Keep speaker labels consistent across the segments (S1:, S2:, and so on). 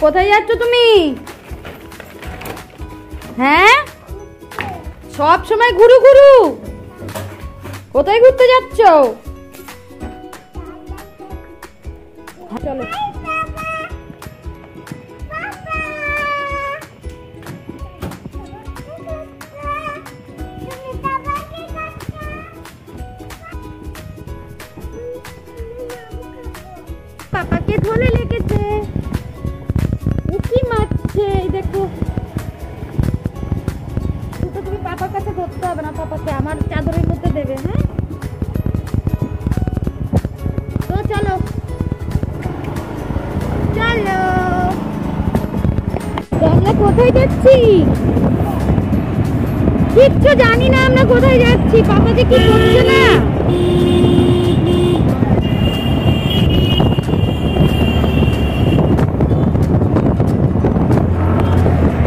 S1: কোথায় যাচ্ছ তুমি? হ্যাঁ? সব সময় ঘুরু ঘুরু। কোথায় ঘুরতে যাচ্ছ? চলো। পাপাকে ধরে লেগেছে। তুমি পাপার কাছে ধরতে হবে না, পাপাকে আমার চাদরের মধ্যে দেবে হ্যাঁ? তো চলো। চলো। আমরা কোথায় যাচ্ছি? কিচ্ছু জানি না আমরা কোথায় যাচ্ছি। পাপা যে কি করছে না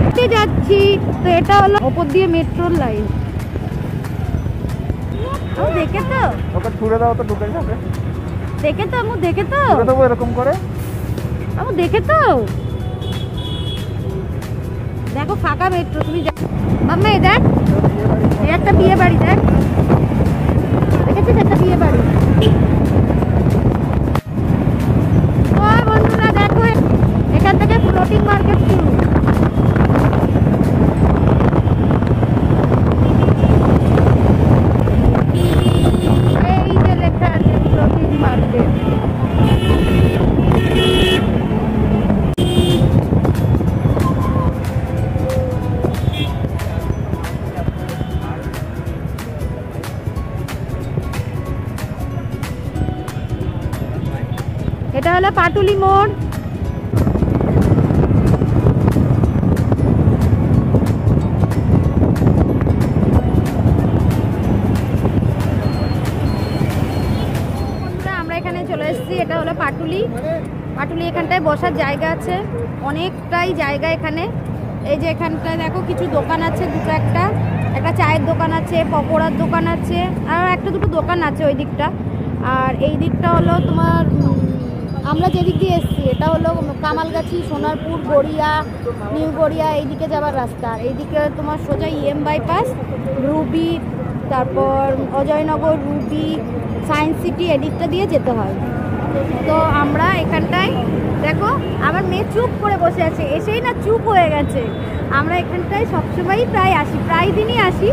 S1: হেঁটে যাচ্ছি তো এটা হলো ওপর দিয়ে মেট্রোর লাইন ও দেখে তো।
S2: ওকে ছুড়ে দাও তো ঢুকে যাবে।
S1: দেখে তো আমু দেখে তো।
S2: ছুড়ে দেবো এরকম করে?
S1: আমু দেখে তো। দেখো ফাঁকা মেট্রো তুমি দেখো মাম্মা দেখ। এই একটা বিয়ে বাড়ি দেখ। হলো পাটুলি মোড়। আমরা এখানে চলে এসেছি, এটা হলো পাটুলি। পাটুলি এখানটায় বসার জায়গা আছে, অনেকটাই জায়গা এখানে। এই যে এখানটায় দেখো কিছু দোকান আছে, দুটো একটা। একটা চায়ের দোকান আছে, পকোড়ার দোকান আছে, আর একটা দুটো দোকান আছে ওই দিকটা। আর এই দিকটা হলো তোমার আমরা যেদিক দিয়ে এসেছি, এটা হলো কামালগাছি, সোনারপুর, গড়িয়া নিউ গড়িয়া এইদিকে যাওয়ার রাস্তা। এইদিকে তোমার সোজা ইএম বাইপাস রুবি, তারপর অজয়নগর, রুবি, সায়েন্স সিটি এদিকটা দিয়ে যেতে হয়। তো আমরা এখানটায়, দেখো, আমার মেয়ে চুপ করে বসে আছে, এসেই না চুপ হয়ে গেছে। আমরা এখানটায় সবসময়ই প্রায় আসি, প্রায় দিনই আসি।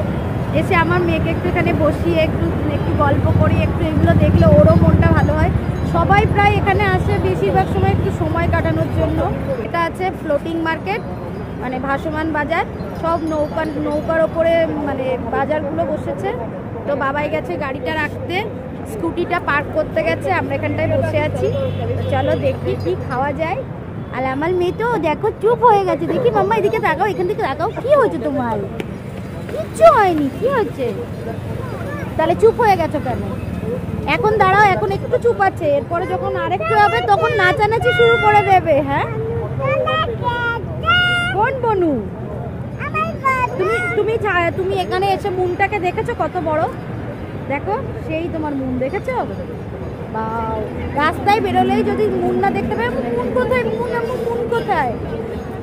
S1: এসে আমার মেয়েকে একটু এখানে বসিয়ে, একটু একটু গল্প করি, একটু এগুলো দেখলে ওরও মনটা ভালো হয়। সবাই প্রায় এখানে আসে বেশিরভাগ সময় একটু সময় কাটানোর জন্য। এটা আছে ফ্লোটিং মার্কেট মানে ভাসমান বাজার। সব নৌকা নৌকার ওপরে মানে বাজারগুলো বসেছে। তো বাবাই গেছে গাড়িটা রাখতে। স্কুটিটা পার্ক করতে গেছে, আমরা এখানটায় বসে আছি। চলো দেখি কি খাওয়া যায়। আর আমার মেয়ে তো দেখো চুপ হয়ে গেছে। দেখি মাম্মা এদিকে তাকাও, এখান থেকে তাকাও, কি হয়েছে তোমার? কিচ্ছু হয়নি, কি হচ্ছে? তাহলে চুপ হয়ে গেছো কেন? এখন দাঁড়াও, এখন একটু চুপ আছে। এরপরে যখন আরেকটু হবে, তখন নাচানাচি শুরু করে দেবে হ্যাঁ? কোন বনু? তুমি তুমি তুমি এখানে এসে মুনটাকে দেখেছ? কত বড়? দেখো, সেই তোমার মুন দেখেছ? রাস্তায় বেরোলেই যদি মুন না দেখতে পাই মুন কোথায়? মুন মুন কোথায়?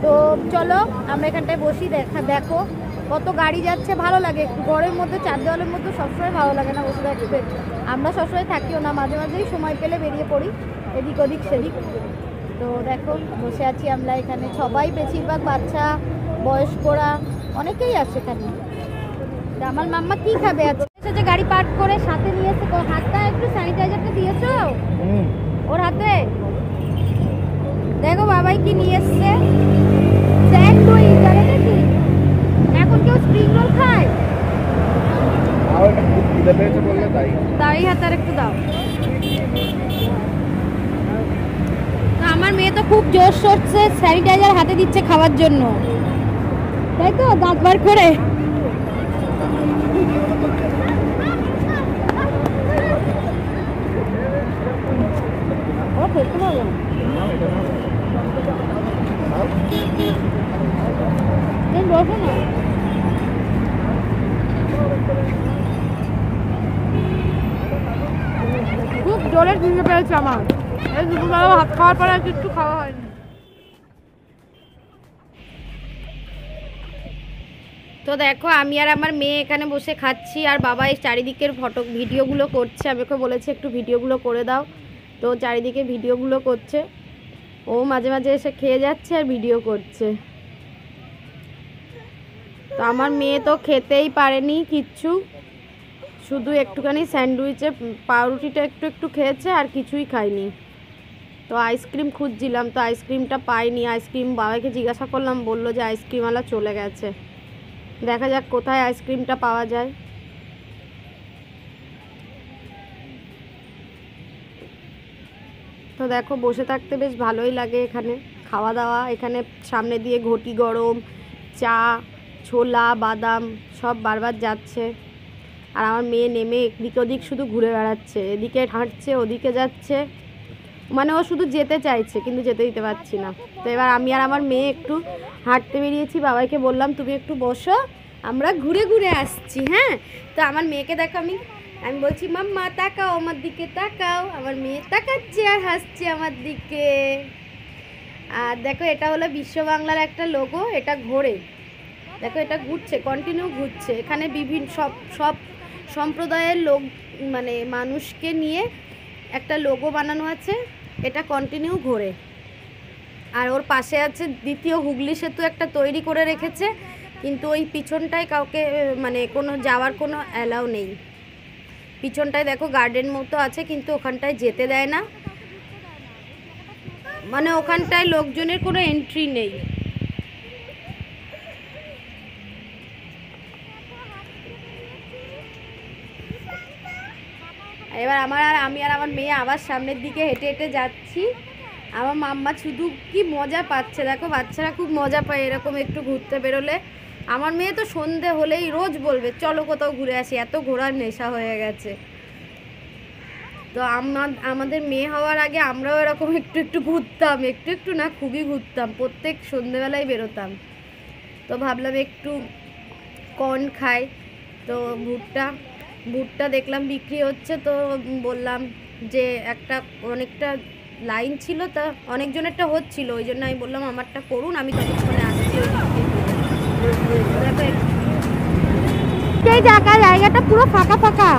S1: তো চলো, আমরা এখানটায় বসি, দেখা, দেখো। কত গাড়ি যাচ্ছে ভালো লাগে। একটু ঘরের মধ্যে চার দেওয়ালের মধ্যে সবসময় ভালো লাগে না বসে থাকতে। আমরা সবসময় থাকিও না মাঝে মাঝেই সময় পেলে বেরিয়ে পড়ি এদিক ওদিক সেদিক। তো দেখো বসে আছি আমরা এখানে। সবাই বেশিরভাগ বাচ্চা বয়স্করা অনেকেই আছে এখানে। আমার মাম্মা কি খাবে আজকে? এসেছে গাড়ি পার্ক করে সাথে নিয়ে এসে হাতটা একটু স্যানিটাইজারটা দিয়েছ? ওর হাতে? দেখো বাবাই কি নিয়ে এসছে। স্প্রিং রোল খায়?
S2: তাই।
S1: হাতে আর একটু দাও। তো আমার মেয়ে তো খুব জোর সরছে স্যানিটাইজার হাতে দিচ্ছে খাওয়ার জন্য। তাই তো দাঁত বার করে। হয়েছে আমার। দুপুরবেলা ভাত খাওয়ার পরে আর একটু খাওয়া হয়নি। তো দেখো, আমি আর আমার মেয়ে এখানে বসে খাচ্ছি আর বাবা এই চারিদিকের ফটো ভিডিওগুলো করছে। আমি ওকে বলেছি একটু ভিডিওগুলো করে দাও। তো চারিদিকে ভিডিওগুলো করছে। ও মাঝে মাঝে এসে খেয়ে যাচ্ছে আর ভিডিও করছে। তো আমার মেয়ে তো খেতেই পারেনি কিচ্ছু। শুধু একটুখানি স্যান্ডউইচে পাউরুটিটা একটু একটু খেয়েছে আর কিছুই খাইনি। তো আইসক্রিম খুঁজছিলাম, তো আইসক্রিমটা পাইনি। আইসক্রিম বাবাকে জিজ্ঞাসা করলাম, বলল যে আইসক্রিমওয়ালা চলে গেছে। দেখা যাক কোথায় আইসক্রিমটা পাওয়া যায়। তো দেখো, বসে থাকতে বেশ ভালোই লাগে এখানে। খাওয়া দাওয়া, এখানে সামনে দিয়ে ঘটি গরম, চা, ছোলা, বাদাম সব বারবার যাচ্ছে। আর আমার মেয়ে নেমে এদিক ওদিক শুধু ঘুরে বেড়াচ্ছে, এদিকে হাঁটছে, ওদিকে যাচ্ছে। মানে ও শুধু যেতে চাইছে, কিন্তু যেতে দিতে পারছি না। তো এবার আমি আর আমার মেয়ে একটু হাঁটতে বেরিয়েছি বাবাইকে বললাম, তুমি একটু বসো, আমরা ঘুরে ঘুরে আসছি হ্যাঁ? তো আমার মেয়েকে দেখো আমি আমি বলছি, মাম্মা, তাকাও আমার দিকে, তাকাও। আমার মেয়ে তাকাচ্ছে আর হাসছে আমার দিকে। আর দেখো, এটা হলো বিশ্ব বাংলার একটা লোগো এটা ঘোরে। দেখো, এটা ঘুরছে কন্টিনিউ ঘুরছে। এখানে বিভিন্ন সব সব সম্প্রদায়ের লোক মানে মানুষকে নিয়ে একটা লোগো বানানো আছে, এটা কন্টিনিউ ঘোরে। আর ওর পাশে আছে দ্বিতীয় হুগলি সেতু একটা তৈরি করে রেখেছে, কিন্তু ওই পিছনটায় কাউকে মানে কোনো যাওয়ার কোনো অ্যালাউ নেই। পিছনটায় দেখো গার্ডেন মতো আছে, কিন্তু ওখানটায় যেতে দেয় না। মানে ওখানটায় লোকজনের কোনো এন্ট্রি নেই। এবার আমার আর আমি আর আমার মেয়ে আবার সামনের দিকে হেঁটে হেঁটে যাচ্ছি। আমার মাম্মা শুধু কি মজা পাচ্ছে দেখো, বাচ্চারা খুব মজা পায় এরকম একটু ঘুরতে বেরোলে। আমার মেয়ে তো সন্ধে হলেই রোজ বলবে, চলো কোথাও ঘুরে আসি, এত ঘোরার নেশা হয়ে গেছে। তো আমার আমাদের মেয়ে হওয়ার আগে আমরাও এরকম একটু একটু ঘুরতাম, একটু একটু না, খুবই ঘুরতাম, প্রত্যেক সন্ধেবেলায় বেরোতাম। তো ভাবলাম একটু কর্ন খাই, তো ভুট্টা ভুট্টা দেখলাম বিক্রি হচ্ছে তো বললাম যে একটা অনেকটা লাইন ছিল তা অনেকজনেরটা হচ্ছিল, ওই জন্য আমি বললাম আমারটা করুন, আমি ততক্ষণে আসছি সেই জায়গা জায়গাটা পুরো ফাঁকা ফাঁকা।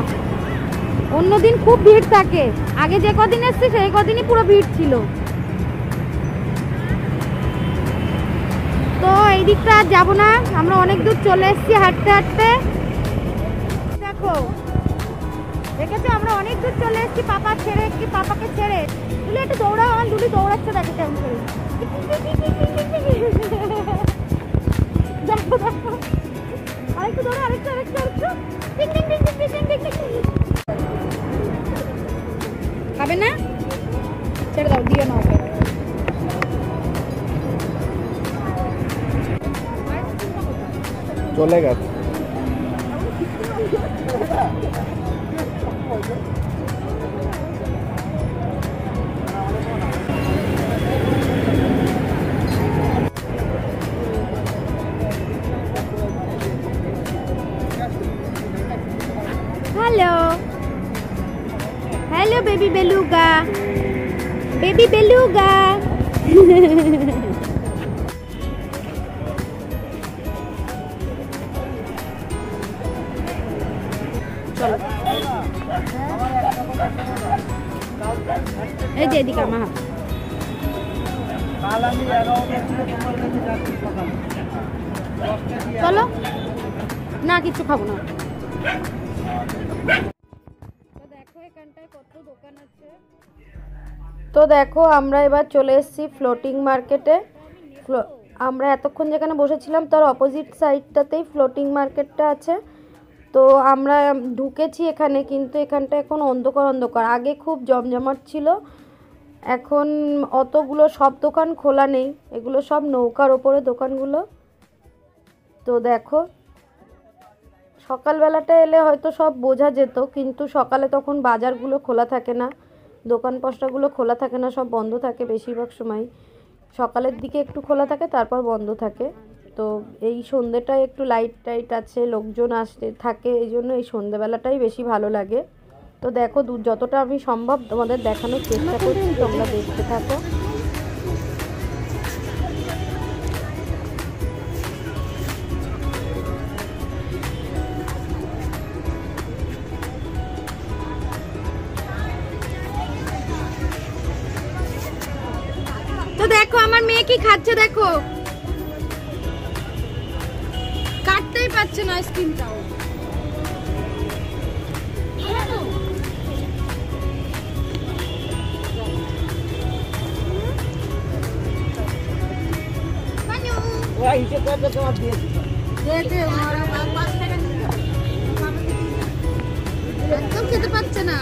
S1: অন্যদিন খুব ভিড় থাকে। আগে যে কদিন এসছি, সেই কদিনই পুরো ভিড় ছিল। তো এই দিকটা আর যাব না। আমরা অনেক দূর চলে এসেছি হাঁটতে হাঁটতে। দেখো। দেখেছ? আমরা অনেক দূর চলে এসেছি পাপা ছেড়ে, কি পাপাকে ছেড়ে? দুলি, একটু দৌড়া আর দুলি দৌড়াচ্ছে দেখে কেমন করে। দেখো দেখো। আরেকটু দৌড়ো আরেকটু আরেকটু আরেকটু। টিং টিং টিং টিং না? ছেড়ে দাও দিয়ে নাও
S2: চলে গেছে।
S1: beluga. Baby beluga. চলো এই যে এদিকে আমার চলো না কিছু খাব না তো দেখো, আমরা এবার চলে এসেছি ফ্লোটিং মার্কেটে আমরা এতক্ষণ যেখানে বসেছিলাম, তার অপোজিট সাইডটাতেই ফ্লোটিং মার্কেটটা আছে। তো আমরা ঢুকেছি এখানে, কিন্তু এখানটা এখন অন্ধকার অন্ধকার। আগে খুব জমজমাট ছিল। এখন অতগুলো সব দোকান খোলা নেই। এগুলো সব নৌকার ওপরে দোকানগুলো। তো দেখো সকালবেলাটা এলে হয়তো সব বোঝা যেত, কিন্তু সকালে তখন বাজারগুলো খোলা থাকে না, দোকান পশরাগুলো খোলা থাকে না, সব বন্ধ থাকে বেশিরভাগ সময়। সকালের দিকে একটু খোলা থাকে, তারপর বন্ধ থাকে। তো এই সন্ধ্যেটায় একটু লাইট টাইট আছে, লোকজন আসতে থাকে, এই জন্য এই সন্ধ্যেবেলাটাই বেশি ভালো লাগে। তো দেখো যতটা আমি সম্ভব তোমাদের দেখানোর চেষ্টা করছি, তোমরা দেখতে থাকো। কি খাচ্ছে দেখো? কাটতেই পারছে না আইসক্রিমটাও। একদম খেতে পাচ্ছে না।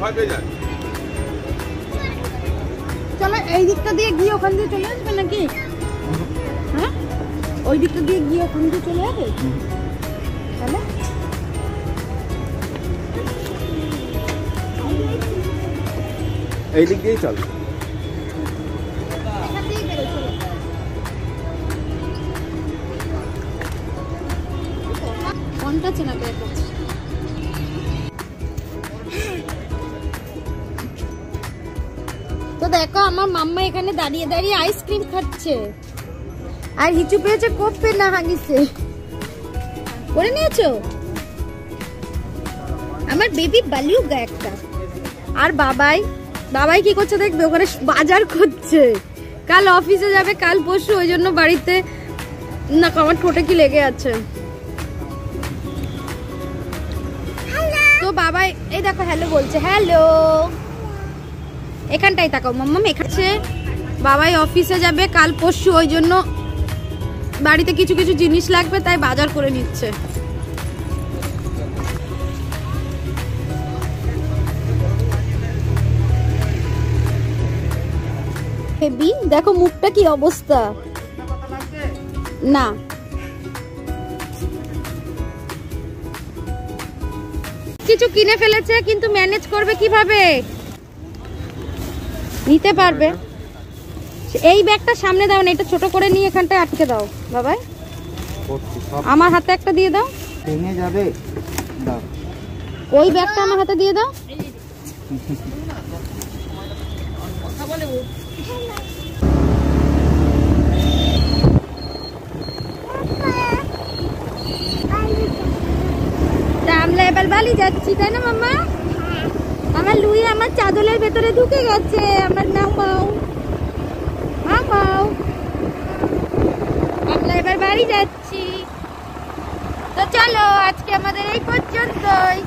S2: ভয় পেয়ে যায়
S1: চলো এই দিকটা দিয়ে গিয়ে ওখান দিয়ে চলে আসবে নাকি? হ্যাঁ? ওই দিকটা দিয়ে গিয়ে ওখান দিয়ে চলে যাবে? তাহলে?
S3: এই দিক দিয়েই চল।
S1: বের করছে? তো দেখো আমার মাম্মা এখানে দাঁড়িয়ে দাঁড়িয়ে আইসক্রিম খাচ্ছে। আর হিচু পেয়েছে কোপ পে না হাগিছে করে নিয়েছো? আমার বেবি বালিউগা একটা। আর বাবাই? বাবাই কি করছে দেখবে? ওখানে বাজার করছে। কাল অফিসে যাবে কাল পরশু ওই জন্য বাড়িতে না আমার ঠোঁটে কি লেগে আছে? তো বাবাই, এই দেখো হ্যালো বলছে। হ্যালো এখানটাই তাকাও মাম্মাম, এখানে বাবাই অফিসে যাবে কাল পরশু, ওই জন্য বাড়িতে কিছু কিছু জিনিস লাগবে, তাই বাজার করে নিচ্ছে। হেবি দেখো মুখটা কি অবস্থা। না। কিছু কিনে ফেলেছে কিন্তু ম্যানেজ করবে কীভাবে? নিতে পারবে। এই ব্যাগটা সামনে দাও না এটা ছোট করে নিয়ে এখানটায় আটকে দাও বাবাই।
S3: করছি সব
S1: আমার হাতে একটা দিয়ে দাও।
S3: ভেঙে যাবে? দাও।
S1: ওই ব্যাগটা আমার হাতে দিয়ে দাও। তা আমরা এবার বালি যাচ্ছি, তাই না মাম্মা? আমার লুই আমার চাদলের ভেতরে ঢুকে গেছে। আমার নাও, মাও। মাও। আমরা এবার বাড়ি যাচ্ছি। তো চলো, আজকে আমাদের এই পর্যন্তই।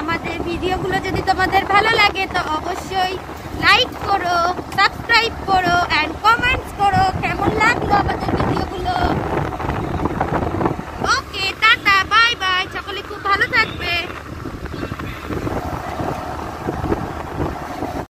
S1: আমাদের ভিডিওগুলো যদি তোমাদের ভালো লাগে, তো অবশ্যই লাইক করো সাবস্ক্রাইব করো অ্যান্ড কমেন্টস করো। কেমন লাগে সকলে খুব ভালো থাকবে।